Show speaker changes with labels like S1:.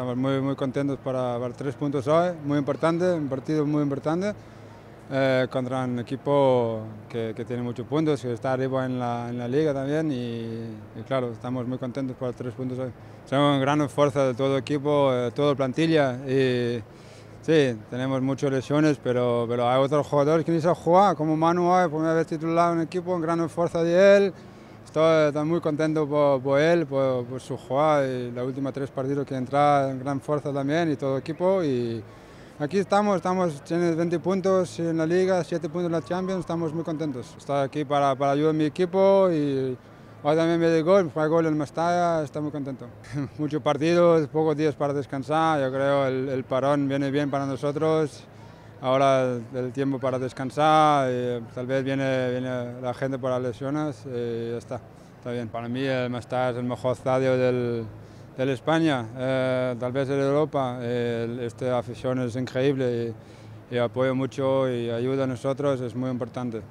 S1: estamos muy, muy contentos para, para tres puntos hoy, muy importante, un partido muy importante. Eh, contra un equipo que, que, tiene muchos puntos, que está arriba en la, en la liga también y, y, claro, estamos muy contentos por tres puntos hoy. Somos un gran esfuerzo de todo el equipo, toda la plantilla y sí, tenemos muchas lesiones, pero, pero hay otros jugadores que necesitan jugar, como Manu hoy, primera vez titular un equipo, un gran esfuerzo de él. Estoy, muy contento por, por él, por, por, su jugada y los últimos tres partidos que entra en gran fuerza también y todo el equipo. Y, Aquí estamos, estamos, tienes 20 puntos en la liga, 7 puntos en la Champions, estamos muy contentos. Estoy aquí para, para ayudar a mi equipo y hoy también me dio gol, fue gol en Mestalla, estoy muy contento. Muchos partidos, pocos días para descansar, yo creo el, el parón viene bien para nosotros. Ahora el tiempo para descansar, y tal vez viene, la gente por las lesiones y ya está, está bien. Para mí el Mestalla es el mejor estadio del, de España, eh, tal vez de Europa. Eh, esta afición es increíble y, y apoyo mucho y ayuda a nosotros, es muy importante.